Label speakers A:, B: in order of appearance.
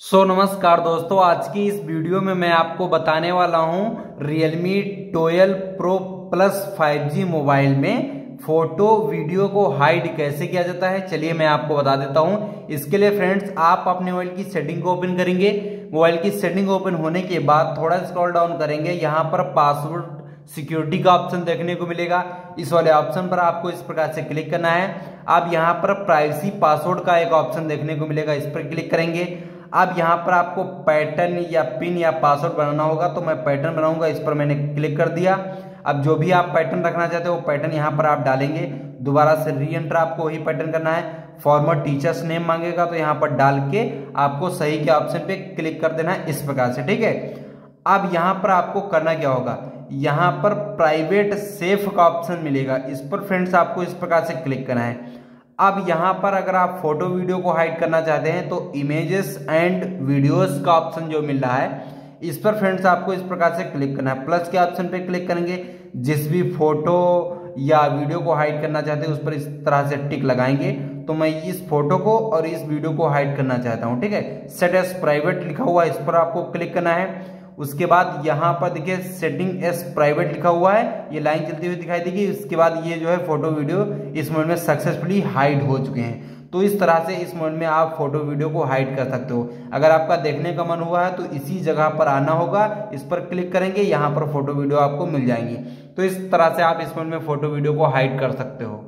A: सो so, नमस्कार दोस्तों आज की इस वीडियो में मैं आपको बताने वाला हूँ Realme 12 Pro Plus 5G mobile में फ़ोटो वीडियो को हाइड कैसे किया जाता है। चलिए मैं आपको बता देता हूँ। इसके लिए फ्रेंड्स आप अपने मोबाइल की सेटिंग को ओपन करेंगे। मोबाइल की सेटिंग ओपन होने के बाद थोड़ा स्क्रॉल डाउन करेंगे। यहाँ पर पासवर्ड सिक्योरिटी का ऑप्शन देखने को मिलेगा। इस वाले ऑप्शन पर आपको इस प्रकार से क्लिक करना है। आप यहाँ पर प्राइवेसी पासवर्ड का एक ऑप्शन देखने को मिलेगा। इस पर क्लिक करेंगे। अब यहाँ पर आपको पैटर्न या पिन या पासवर्ड बनाना होगा तो मैं पैटर्न बनाऊँगा, इस पर मैंने क्लिक कर दिया। अब जो भी आप पैटर्न रखना चाहते हो, वो पैटर्न यहाँ पर आप डालेंगे। दोबारा से री एंटर आपको वही पैटर्न करना है। फॉर्मर टीचर्स नेम मांगेगा तो यहाँ पर डाल के आपको सही के ऑप्शन पे क्लिक कर देना है इस प्रकार से, ठीक है? अब यहाँ पर आपको करना क्या होगा? यहाँ पर प्राइवेट सेफ़ का ऑप्शन मिलेगा। इस पर फ्रेंड्स आपको इस प्रकार से क्लिक करना है। अब यहाँ पर अगर आप फ़ोटो वीडियो को हाइड करना चाहते हैं तो इमेजेस एंड वीडियोस का ऑप्शन जो मिल रहा है, इस पर फ्रेंड्स आपको इस प्रकार से क्लिक करना है। प्लस के ऑप्शन पे क्लिक करेंगे। जिस भी फ़ोटो या वीडियो को हाइड करना चाहते हैं, उस पर इस तरह से टिक लगाएँगे। तो मैं इस फ़ोटो को और इस वीडियो को हाइड करना चाहता हूँ, ठीक है? सेट एस प्राइवेट लिखा हुआ इस पर आपको क्लिक करना है। उसके बाद यहाँ पर देखिए सेटिंग एस प्राइवेट लिखा हुआ है। ये लाइन चलती हुई दिखाई देगी। उसके बाद ये जो है फ़ोटो वीडियो इस मोड में सक्सेसफुली हाइड हो चुके हैं। तो इस तरह से इस मोड में आप फ़ोटो वीडियो को हाइड कर सकते हो। अगर आपका देखने का मन हुआ है तो इसी जगह पर आना होगा। इस पर क्लिक करेंगे, यहाँ पर फ़ोटो वीडियो आपको मिल जाएँगी। तो इस तरह से आप इस मोड में फ़ोटो वीडियो को हाइड कर सकते हो।